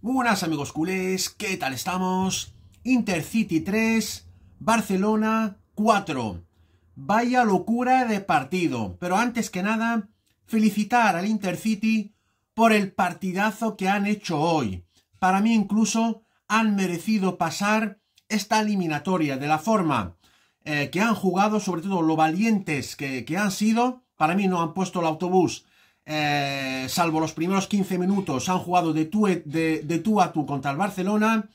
Buenas amigos culés, ¿qué tal estamos? Intercity 3, Barcelona 4. Vaya locura de partido, pero antes que nada, felicitar al Intercity por el partidazo que han hecho hoy. Para mí incluso han merecido pasar esta eliminatoria de la forma eh, que han jugado, sobre todo lo valientes que, han sido. Para mí no han puesto el autobús, salvo los primeros 15 minutos, han jugado de tú, de, de tú a tú contra el Barcelona.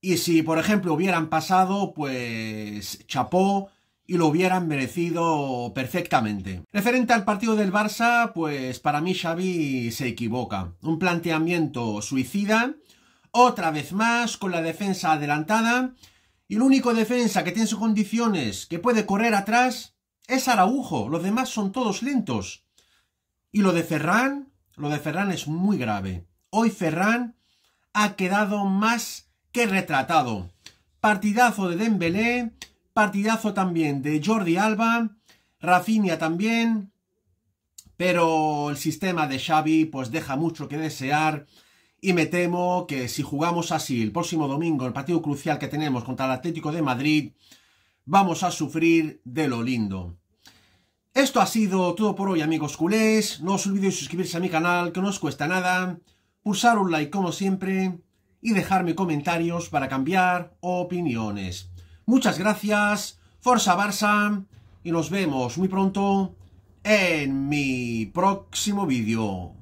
Y si, por ejemplo, hubieran pasado, pues chapó y lo hubieran merecido perfectamente. Referente al partido del Barça, pues para mí Xavi se equivoca. Un planteamiento suicida, otra vez más con la defensa adelantada, y el único defensa que tiene sus condiciones, que puede correr atrás, es Araujo. Los demás son todos lentos. Y lo de Ferran, lo de Ferran es muy grave. Hoy Ferran ha quedado más que retratado. Partidazo de Dembélé, partidazo también de Jordi Alba, Rafinha también, pero el sistema de Xavi pues deja mucho que desear y me temo que si jugamos así el próximo domingo, el partido crucial que tenemos contra el Atlético de Madrid, vamos a sufrir de lo lindo. Esto ha sido todo por hoy amigos culés, no os olvidéis suscribirse a mi canal que no os cuesta nada, pulsar un like como siempre y dejarme comentarios para cambiar opiniones. Muchas gracias, Forza Barça y nos vemos muy pronto en mi próximo vídeo.